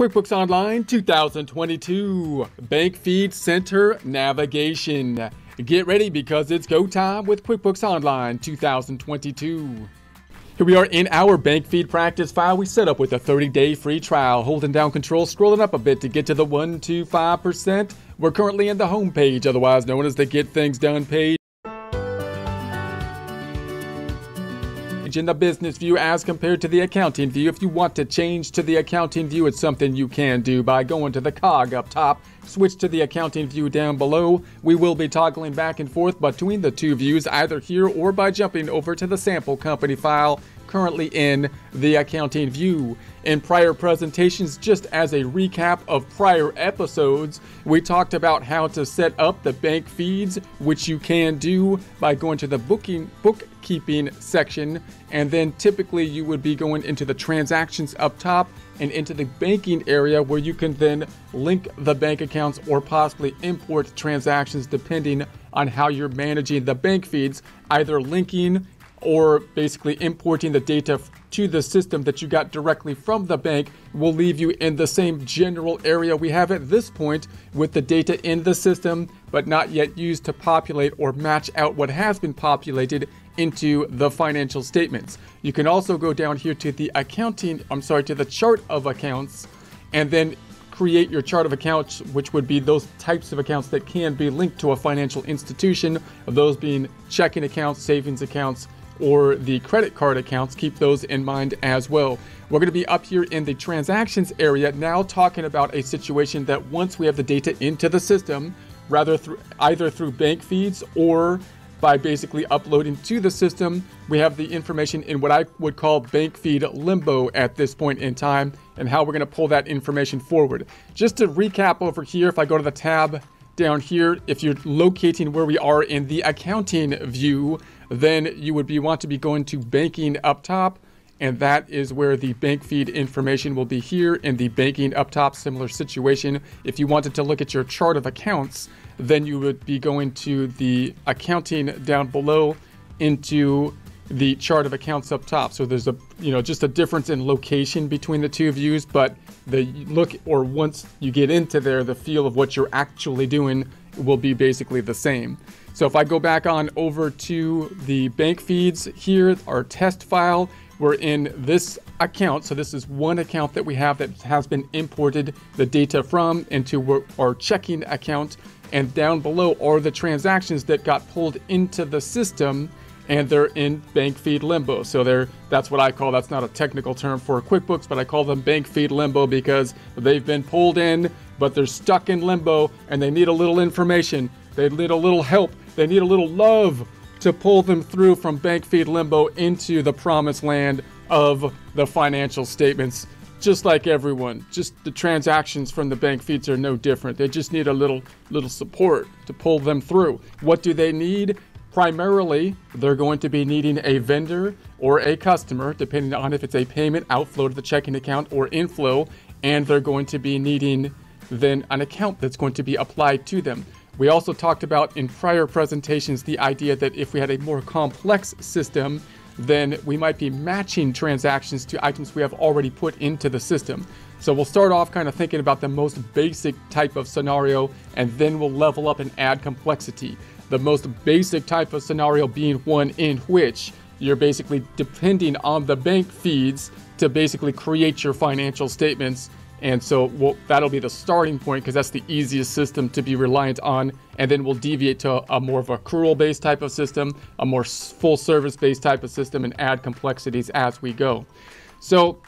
QuickBooks Online 2022 Bank Feed Center Navigation. Get ready because it's go time with QuickBooks Online 2022. Here we are in our bank feed practice file we set up with a 30-day free trial. Holding down control, scrolling up a bit to get to the 125%. We're currently in the home page, otherwise known as the Get Things Done page. In the business view as compared to the accounting view. If you want to change to the accounting view, it's something you can do by going to the cog up top, switch to the accounting view down below. We will be toggling back and forth between the two views either here or by jumping over to the sample company file currently in the accounting view. In prior presentations, just as a recap of prior episodes, we talked about how to set up the bank feeds, which you can do by going to the booking bookkeeping section, and then typically you would be going into the transactions up top and into the banking area where you can then link the bank accounts or possibly import transactions depending on how you're managing the bank feeds, either linking or basically importing the data to the system that you got directly from the bank will leave you in the same general area we have at this point with the data in the system but not yet used to populate or match out what has been populated into the financial statements. You can also go down here to the accounting, I'm sorry, to the chart of accounts and then create your chart of accounts, which would be those types of accounts that can be linked to a financial institution, those being checking accounts, savings accounts, or the credit card accounts, keep those in mind as well. We're going to be up here in the transactions area now talking about a situation that once we have the data into the system, rather through either through bank feeds or by basically uploading to the system, we have the information in what I would call bank feed limbo at this point in time and how we're going to pull that information forward. Just to recap over here, if I go to the tab down here, if you're locating where we are in the accounting view, then you would be want to be going to banking up top and that is where the bank feed information will be here in the banking up top similar situation. If you wanted to look at your chart of accounts then you would be going to the accounting down below into the chart of accounts up top. So there's a you know just a difference in location between the two views but the look or once you get into there the feel of what you're actually doing will be basically the same so if I go back on over to the bank feeds here, our test file, we're in this account. So this is one account that we have that has been imported the data from into our checking account. And down below are the transactions that got pulled into the system and they're in bank feed limbo. So they're that's what I call that's not a technical term for QuickBooks, but I call them bank feed limbo because they've been pulled in, but they're stuck in limbo and they need a little information. They need a little help they need a little love to pull them through from bank feed limbo into the promised land of the financial statements. Just like everyone, just the transactions from the bank feeds are no different. They just need a little little support to pull them through. What do they need? Primarily, they're going to be needing a vendor or a customer, depending on if it's a payment outflow to the checking account or inflow, and they're going to be needing then an account that's going to be applied to them. We also talked about in prior presentations the idea that if we had a more complex system, then we might be matching transactions to items we have already put into the system. So we'll start off kind of thinking about the most basic type of scenario, and then we'll level up and add complexity. The most basic type of scenario being one in which you're basically depending on the bank feeds to basically create your financial statements and so we'll, that'll be the starting point because that's the easiest system to be reliant on. And then we'll deviate to a more of a accrual based type of system, a more full service based type of system, and add complexities as we go. So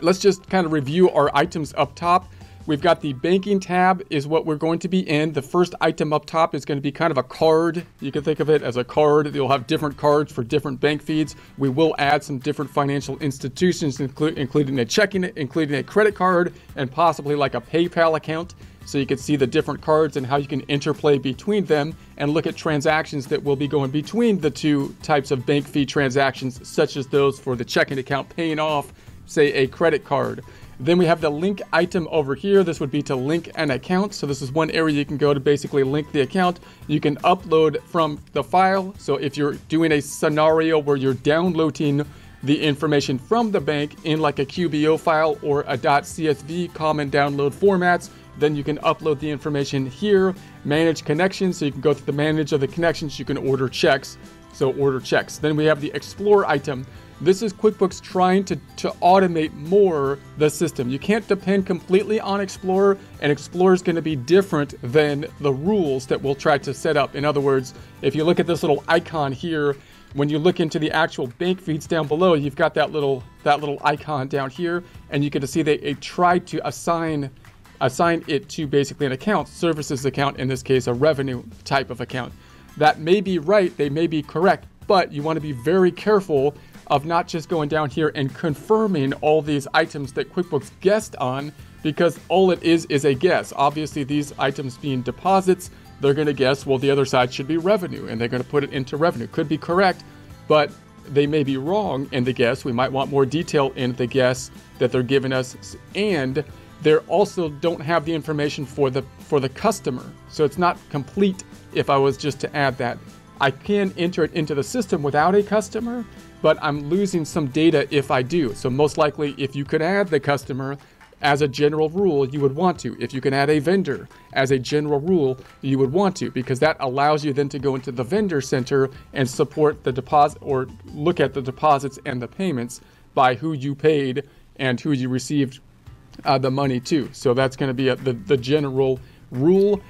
let's just kind of review our items up top. We've got the banking tab is what we're going to be in. The first item up top is going to be kind of a card. You can think of it as a card. You'll have different cards for different bank feeds. We will add some different financial institutions, inclu including a checking, including a credit card, and possibly like a PayPal account. So you can see the different cards and how you can interplay between them and look at transactions that will be going between the two types of bank fee transactions, such as those for the checking account paying off, say, a credit card. Then we have the link item over here. This would be to link an account. So this is one area you can go to basically link the account. You can upload from the file. So if you're doing a scenario where you're downloading the information from the bank in like a QBO file or a .csv common download formats. Then you can upload the information here, manage connections. So you can go through the manage of the connections. You can order checks. So order checks. Then we have the explore item. This is QuickBooks trying to, to automate more the system. You can't depend completely on Explorer, and Explorer is going to be different than the rules that we'll try to set up. In other words, if you look at this little icon here, when you look into the actual bank feeds down below, you've got that little that little icon down here, and you to see they, they tried to assign assign it to basically an account, services account, in this case, a revenue type of account. That may be right, they may be correct, but you want to be very careful of not just going down here and confirming all these items that QuickBooks guessed on because all it is is a guess. Obviously, these items being deposits, they're going to guess, well, the other side should be revenue, and they're going to put it into revenue. Could be correct, but they may be wrong in the guess. We might want more detail in the guess that they're giving us, and they also don't have the information for the for the customer, so it's not complete. If I was just to add that, I can enter it into the system without a customer, but I'm losing some data if I do. So most likely, if you could add the customer, as a general rule, you would want to. If you can add a vendor as a general rule, you would want to because that allows you then to go into the vendor center and support the deposit or look at the deposits and the payments by who you paid and who you received uh, the money to. So that's going to be a, the, the general rule.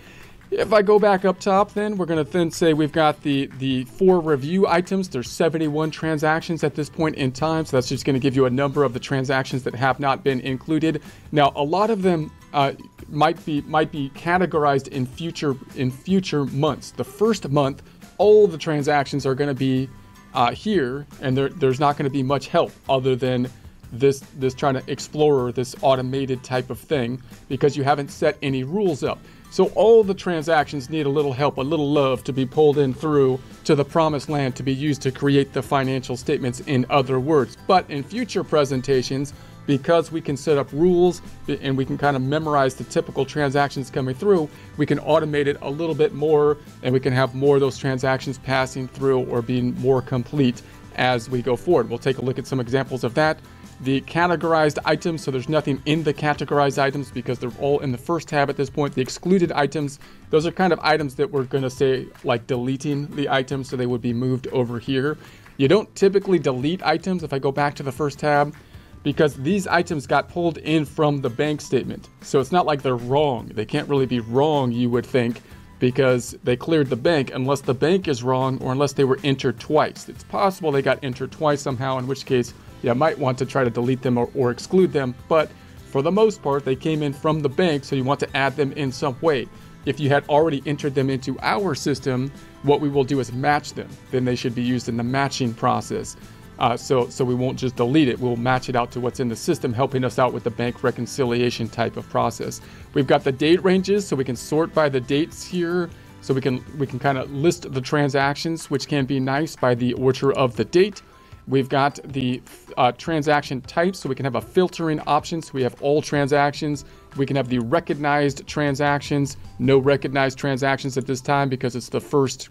If I go back up top, then we're going to then say we've got the, the For Review items. There's 71 transactions at this point in time. So that's just going to give you a number of the transactions that have not been included. Now, a lot of them uh, might be might be categorized in future in future months. The first month, all the transactions are going to be uh, here, and there, there's not going to be much help other than this this trying to explore this automated type of thing because you haven't set any rules up. So all the transactions need a little help, a little love to be pulled in through to the promised land to be used to create the financial statements in other words. But in future presentations, because we can set up rules and we can kind of memorize the typical transactions coming through, we can automate it a little bit more and we can have more of those transactions passing through or being more complete as we go forward. We'll take a look at some examples of that the categorized items, so there's nothing in the categorized items because they're all in the first tab at this point. The excluded items, those are kind of items that we're going to say like deleting the items so they would be moved over here. You don't typically delete items if I go back to the first tab because these items got pulled in from the bank statement. So it's not like they're wrong. They can't really be wrong, you would think, because they cleared the bank unless the bank is wrong or unless they were entered twice. It's possible they got entered twice somehow, in which case you might want to try to delete them or, or exclude them, but for the most part, they came in from the bank, so you want to add them in some way. If you had already entered them into our system, what we will do is match them. Then they should be used in the matching process. Uh, so, so we won't just delete it. We'll match it out to what's in the system, helping us out with the bank reconciliation type of process. We've got the date ranges, so we can sort by the dates here. So we can we can kind of list the transactions, which can be nice by the order of the date. We've got the uh, transaction types, so we can have a filtering option. So we have all transactions. We can have the recognized transactions, no recognized transactions at this time because it's the first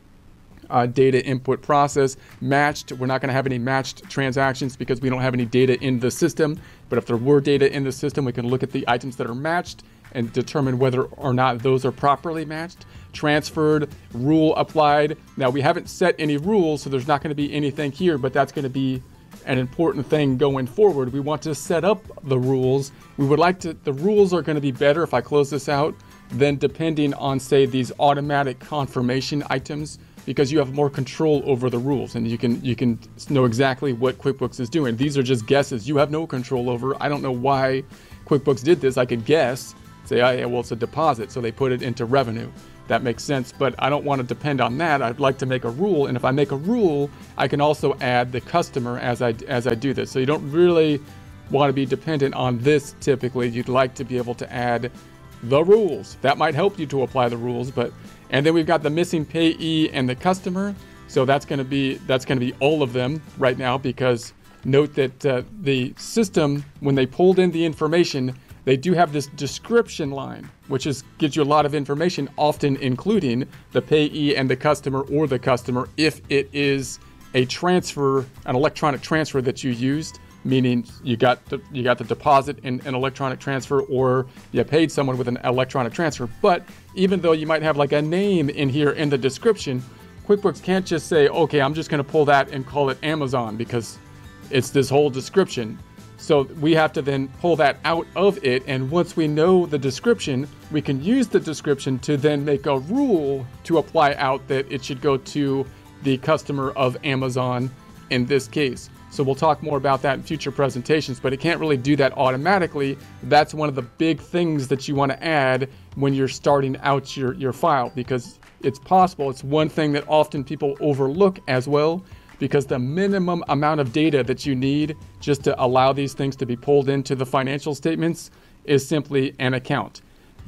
uh, data input process. Matched, we're not going to have any matched transactions because we don't have any data in the system. But if there were data in the system, we can look at the items that are matched and determine whether or not those are properly matched transferred, rule applied. Now, we haven't set any rules, so there's not going to be anything here, but that's going to be an important thing going forward. We want to set up the rules. We would like to, the rules are going to be better if I close this out than depending on, say, these automatic confirmation items because you have more control over the rules and you can you can know exactly what QuickBooks is doing. These are just guesses you have no control over. I don't know why QuickBooks did this. I could guess, say, oh, yeah, well, it's a deposit, so they put it into revenue that makes sense, but I don't want to depend on that. I'd like to make a rule, and if I make a rule, I can also add the customer as I as I do this. So you don't really want to be dependent on this typically. You'd like to be able to add the rules. That might help you to apply the rules, but and then we've got the missing payee and the customer. So that's going to be that's going to be all of them right now because note that uh, the system when they pulled in the information they do have this description line, which is gives you a lot of information, often including the payee and the customer or the customer if it is a transfer, an electronic transfer that you used, meaning you got the, you got the deposit in an electronic transfer or you paid someone with an electronic transfer. But even though you might have like a name in here in the description, QuickBooks can't just say, okay, I'm just going to pull that and call it Amazon because it's this whole description. So we have to then pull that out of it. And once we know the description, we can use the description to then make a rule to apply out that it should go to the customer of Amazon in this case. So we'll talk more about that in future presentations, but it can't really do that automatically. That's one of the big things that you want to add when you're starting out your, your file because it's possible. It's one thing that often people overlook as well because the minimum amount of data that you need just to allow these things to be pulled into the financial statements is simply an account.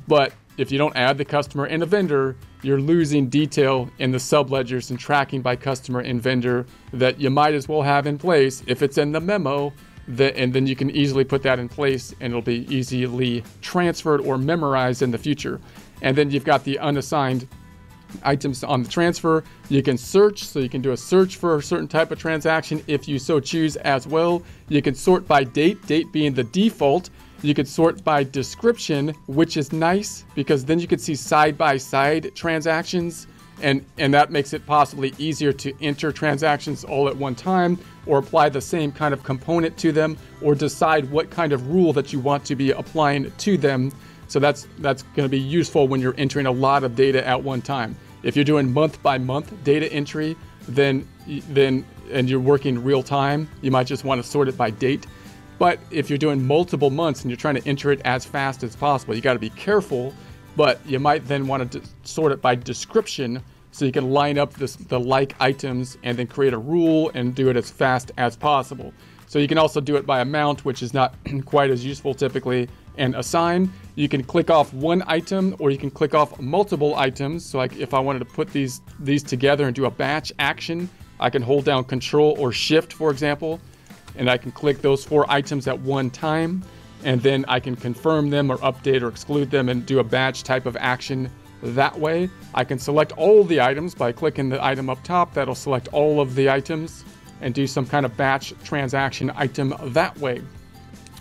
But if you don't add the customer and the vendor, you're losing detail in the subledgers and tracking by customer and vendor that you might as well have in place if it's in the memo. That, and then you can easily put that in place and it'll be easily transferred or memorized in the future. And then you've got the unassigned items on the transfer. You can search, so you can do a search for a certain type of transaction if you so choose as well. You can sort by date, date being the default. You could sort by description, which is nice because then you can see side by side transactions and, and that makes it possibly easier to enter transactions all at one time or apply the same kind of component to them or decide what kind of rule that you want to be applying to them so that's that's going to be useful when you're entering a lot of data at one time. If you're doing month by month data entry, then then and you're working real time, you might just want to sort it by date. But if you're doing multiple months and you're trying to enter it as fast as possible, you got to be careful. But you might then want to sort it by description so you can line up this, the like items and then create a rule and do it as fast as possible. So you can also do it by amount, which is not quite as useful typically, and assign. You can click off one item or you can click off multiple items. So like if I wanted to put these, these together and do a batch action, I can hold down control or shift, for example, and I can click those four items at one time. And then I can confirm them or update or exclude them and do a batch type of action that way. I can select all the items by clicking the item up top. That'll select all of the items and do some kind of batch transaction item that way.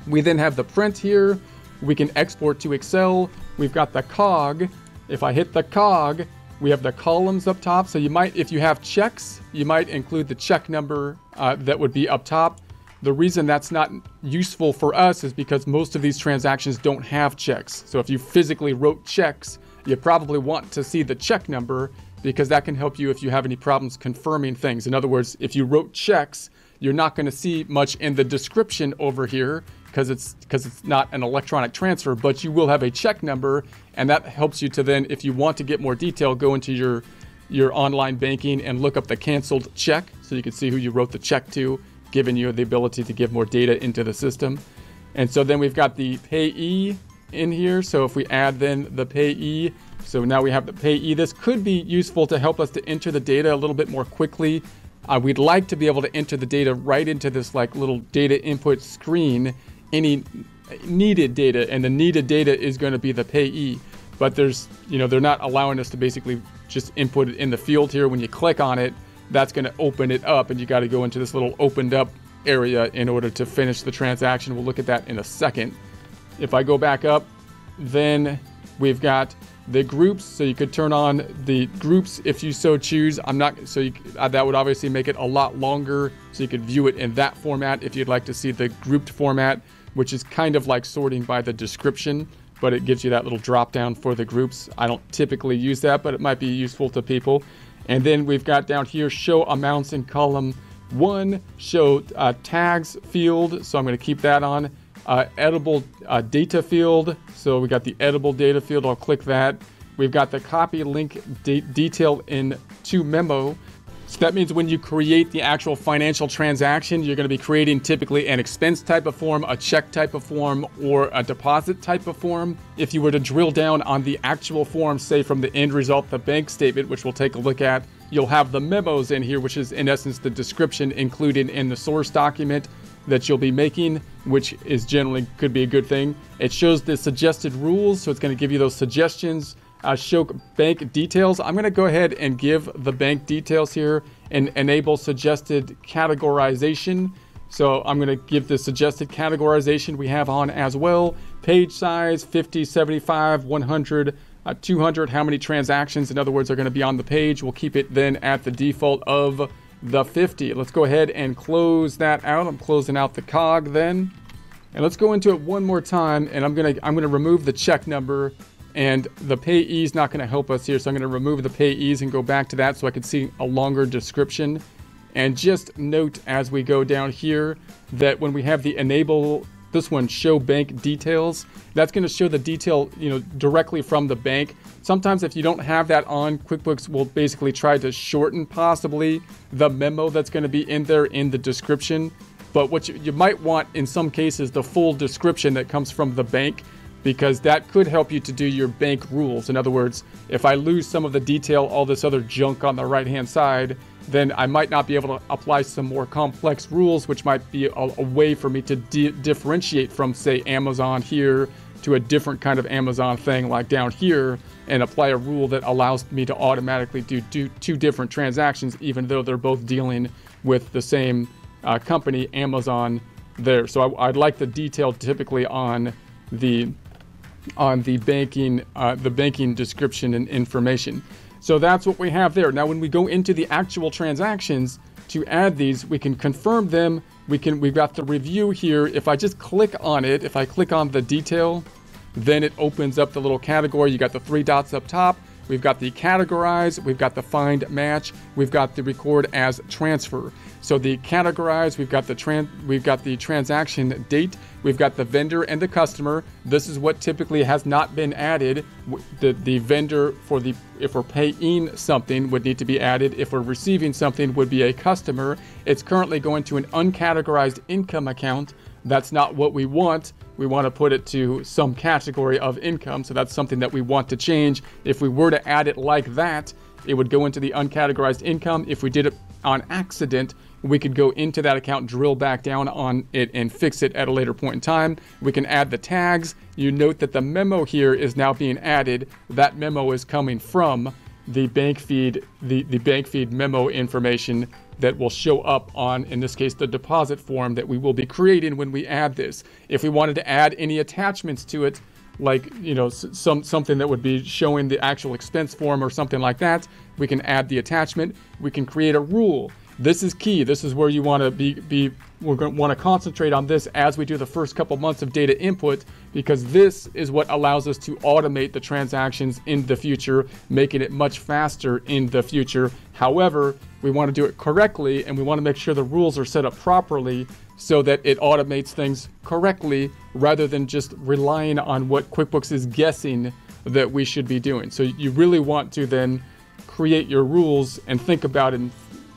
We then have the print here. We can export to Excel. We've got the cog. If I hit the cog, we have the columns up top. So you might, if you have checks, you might include the check number uh, that would be up top. The reason that's not useful for us is because most of these transactions don't have checks. So if you physically wrote checks, you probably want to see the check number because that can help you if you have any problems confirming things. In other words, if you wrote checks, you're not going to see much in the description over here because it's because it's not an electronic transfer, but you will have a check number, and that helps you to then, if you want to get more detail, go into your your online banking and look up the canceled check so you can see who you wrote the check to, giving you the ability to give more data into the system. And so then we've got the payee in here. So if we add then the payee, so now we have the payee. This could be useful to help us to enter the data a little bit more quickly. Uh, we'd like to be able to enter the data right into this like little data input screen, any needed data, and the needed data is going to be the payee. But there's, you know, they're not allowing us to basically just input it in the field here. When you click on it, that's going to open it up, and you got to go into this little opened up area in order to finish the transaction. We'll look at that in a second. If I go back up, then we've got the groups. So you could turn on the groups if you so choose. I'm not, so you, uh, that would obviously make it a lot longer. So you could view it in that format if you'd like to see the grouped format, which is kind of like sorting by the description, but it gives you that little drop down for the groups. I don't typically use that, but it might be useful to people. And then we've got down here, show amounts in column one, show uh, tags field. So I'm going to keep that on uh, editable uh, data field. So we got the editable data field. I'll click that. We've got the copy link de detail in to memo. So that means when you create the actual financial transaction, you're going to be creating typically an expense type of form, a check type of form, or a deposit type of form. If you were to drill down on the actual form, say from the end result, the bank statement, which we'll take a look at, you'll have the memos in here, which is in essence the description included in the source document that you'll be making, which is generally could be a good thing. It shows the suggested rules, so it's going to give you those suggestions. Uh, show bank details. I'm going to go ahead and give the bank details here, and enable suggested categorization. So I'm going to give the suggested categorization we have on as well. Page size 50, 75, 100, uh, 200. How many transactions, in other words, are going to be on the page? We'll keep it then at the default of the 50. Let's go ahead and close that out. I'm closing out the cog then. And let's go into it one more time and I'm going to I'm to remove the check number and the payee is not going to help us here. So I'm going to remove the payees and go back to that so I can see a longer description. And just note as we go down here that when we have the enable this one show bank details. That's going to show the detail you know directly from the bank. Sometimes if you don't have that on quickbooks will basically try to shorten possibly the memo that's going to be in there in the description. But what you, you might want in some cases the full description that comes from the bank because that could help you to do your bank rules. In other words if i lose some of the detail all this other junk on the right hand side then I might not be able to apply some more complex rules, which might be a, a way for me to di- differentiate from, say, Amazon here to a different kind of Amazon thing, like down here, and apply a rule that allows me to automatically do, do two different transactions, even though they're both dealing with the same uh, company, Amazon. There, so I, would like the detail typically on the on the banking uh, the banking description and information. So that's what we have there. Now, when we go into the actual transactions to add these, we can confirm them. We can, we've got the review here. If I just click on it, if I click on the detail, then it opens up the little category. You got the three dots up top. We've got the categorize, we've got the find match, we've got the record as transfer. So the categorize, we've got the tran- we've got the transaction date, we've got the vendor and the customer. This is what typically has not been added. The the vendor for the if we're paying something would need to be added. If we're receiving something would be a customer. It's currently going to an uncategorized income account. That's not what we want. We want to put it to some category of income. So that's something that we want to change. If we were to add it like that, it would go into the uncategorized income. If we did it on accident, we could go into that account, drill back down on it, and fix it at a later point in time. We can add the tags. You note that the memo here is now being added. That memo is coming from the bank feed, the, the bank feed memo information that will show up on, in this case, the deposit form that we will be creating when we add this. If we wanted to add any attachments to it, like you know some something that would be showing the actual expense form or something like that we can add the attachment we can create a rule this is key. This is where you want to be, be we're going to want to concentrate on this as we do the first couple months of data input because this is what allows us to automate the transactions in the future, making it much faster in the future. However, we want to do it correctly and we want to make sure the rules are set up properly so that it automates things correctly rather than just relying on what QuickBooks is guessing that we should be doing. So you really want to then create your rules and think about it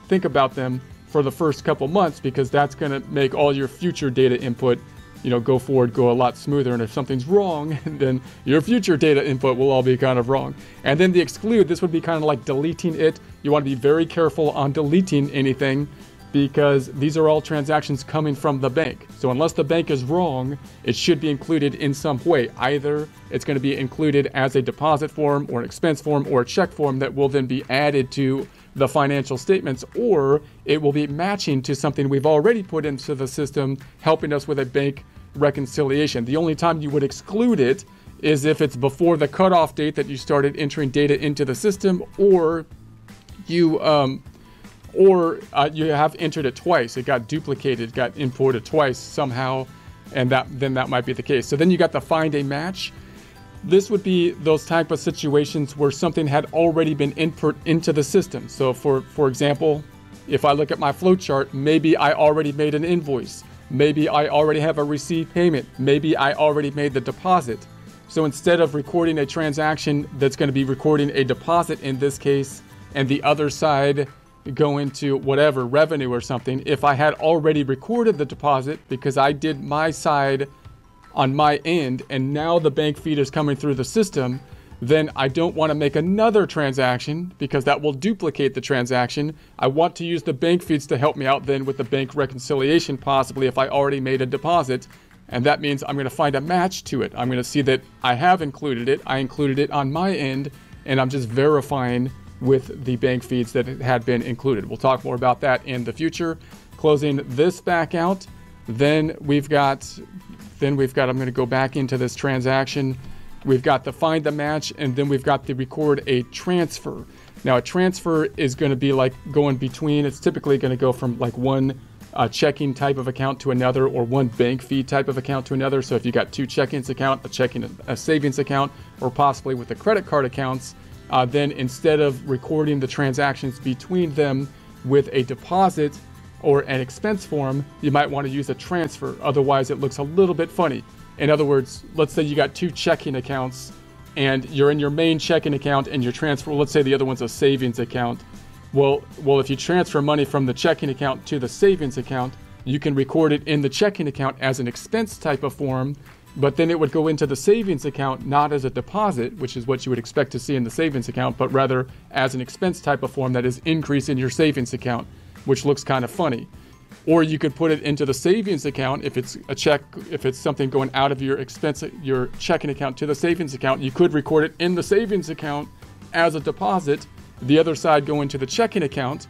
think about them for the first couple months because that's going to make all your future data input you know go forward go a lot smoother. And if something's wrong then your future data input will all be kind of wrong. And then the exclude this would be kind of like deleting it. You want to be very careful on deleting anything because these are all transactions coming from the bank. So unless the bank is wrong it should be included in some way. Either it's going to be included as a deposit form or an expense form or a check form that will then be added to the financial statements, or it will be matching to something we've already put into the system, helping us with a bank reconciliation. The only time you would exclude it is if it's before the cutoff date that you started entering data into the system, or you um, or uh, you have entered it twice. It got duplicated, got imported twice somehow, and that then that might be the case. So then you got the find a match. This would be those type of situations where something had already been input into the system. So for, for example, if I look at my flowchart, maybe I already made an invoice. Maybe I already have a received payment. Maybe I already made the deposit. So instead of recording a transaction that's going to be recording a deposit in this case, and the other side go into whatever revenue or something, if I had already recorded the deposit because I did my side on my end and now the bank feed is coming through the system, then I don't want to make another transaction because that will duplicate the transaction. I want to use the bank feeds to help me out then with the bank reconciliation, possibly if I already made a deposit. And that means I'm going to find a match to it. I'm going to see that I have included it. I included it on my end, and I'm just verifying with the bank feeds that it had been included. We'll talk more about that in the future. Closing this back out, then we've got, then we've got, I'm going to go back into this transaction. We've got the find the match, and then we've got the record a transfer. Now, a transfer is going to be like going between, it's typically going to go from like one uh, checking type of account to another or one bank fee type of account to another. So if you got two checkings account, a checking, a savings account, or possibly with the credit card accounts, uh, then instead of recording the transactions between them with a deposit or an expense form, you might want to use a transfer. Otherwise, it looks a little bit funny. In other words, let's say you got two checking accounts and you're in your main checking account and your transfer, let's say the other one's a savings account. Well, well, if you transfer money from the checking account to the savings account, you can record it in the checking account as an expense type of form but then it would go into the savings account not as a deposit, which is what you would expect to see in the savings account, but rather as an expense type of form that is increase in your savings account, which looks kind of funny. Or you could put it into the savings account if it's a check, if it's something going out of your expense, your checking account to the savings account. You could record it in the savings account as a deposit. The other side go into the checking account.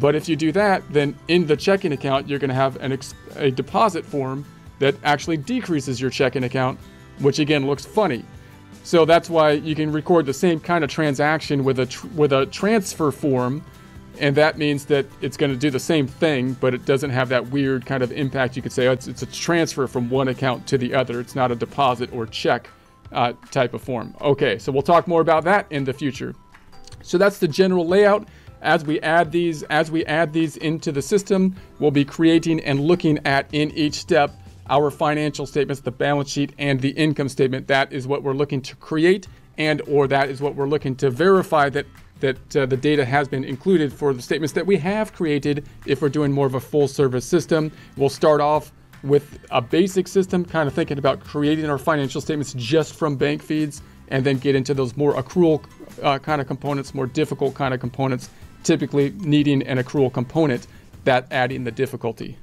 But if you do that, then in the checking account, you're going to have an ex- a deposit form that actually decreases your checking account, which again looks funny. So that's why you can record the same kind of transaction with a tr- with a transfer form, and that means that it's going to do the same thing, but it doesn't have that weird kind of impact. You could say oh, it's, it's a transfer from one account to the other. It's not a deposit or check uh, type of form. Okay, so we'll talk more about that in the future. So that's the general layout. As we add these, as we add these into the system, we'll be creating and looking at in each step our financial statements, the balance sheet and the income statement. That is what we're looking to create and or that is what we're looking to verify that that uh, the data has been included for the statements that we have created if we're doing more of a full service system. We'll start off with a basic system, kind of thinking about creating our financial statements just from bank feeds, and then get into those more accrual uh, kind of components, more difficult kind of components, typically needing an accrual component, that adding the difficulty.